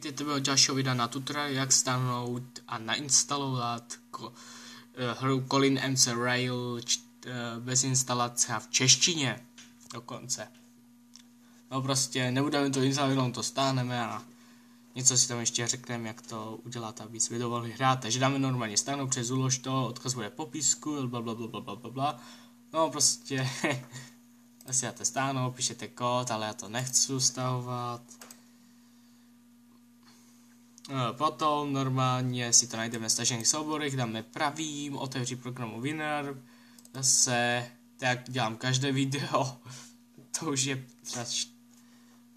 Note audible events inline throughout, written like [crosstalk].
Vítejte u dalšího videa na tutorial, jak stáhnout a nainstalovat ko, eh, hru Colin MC Rail č, uh, bez instalace a v češtině dokonce. No prostě nebudeme to instalovat, to stáhneme a něco si tam ještě řekneme, jak to udělat, aby jsme dovolili hrát. Takže dáme normálně stáhnout přes ulož to, odkaz bude popisku, bla bla bla bla bla bla bla. No prostě, [laughs] asi já to stáhnu, píšete kód, ale já to nechci stahovat. No, potom normálně si to najdeme v stažených souborech, dáme pravým, otevřít programu Winner, zase, tak dělám každé video, [laughs] to už je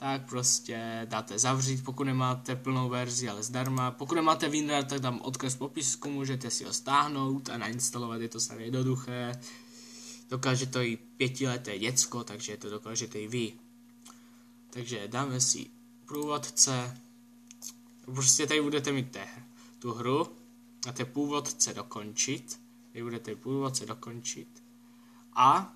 tak prostě dáte zavřít, pokud nemáte plnou verzi, ale zdarma. Pokud nemáte Winner, tak dám odkaz v popisku, můžete si ho stáhnout a nainstalovat, je to samé jednoduché. Dokáže to i pětileté děcko, takže to dokážete i vy. Takže dáme si průvodce, prostě tady budete mít té, tu hru a té původce dokončit. Tady budete původce dokončit. A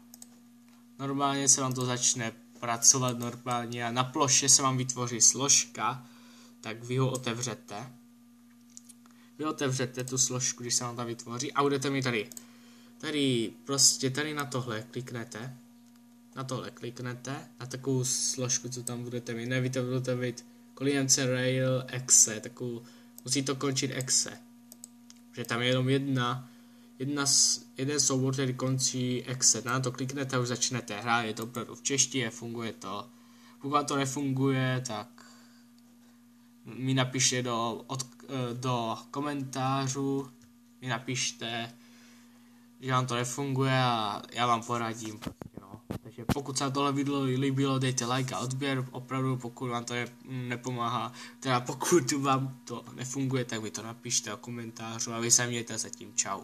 normálně se vám to začne pracovat normálně a na ploše se vám vytvoří složka, tak vy ho otevřete. Vy otevřete tu složku, když se vám tam vytvoří a budete mít tady, tady prostě tady na tohle kliknete, na tohle kliknete, na takovou složku, co tam budete mít, nevíte, budete mít Koliance Rail exe, takovou, musí to končit exe. Že tam je jenom jedna, jedna jeden soubor, který končí exe. Na to kliknete a už začnete hrát, je to opravdu v češtině, funguje to. Pokud to nefunguje, tak mi napište do, od, do komentářů, mi napište, že vám to nefunguje a já vám poradím. Takže pokud se tohle video líbilo, dejte like a odběr, opravdu pokud vám to ne, nepomáhá, teda pokud vám to nefunguje, tak vy to napište do komentářů a vy se mějte zatím, čau.